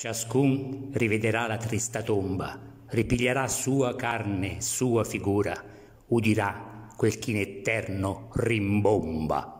Ciascun rivederà la trista tomba, ripiglierà sua carne, sua figura, udirà quel che in eterno rimbomba.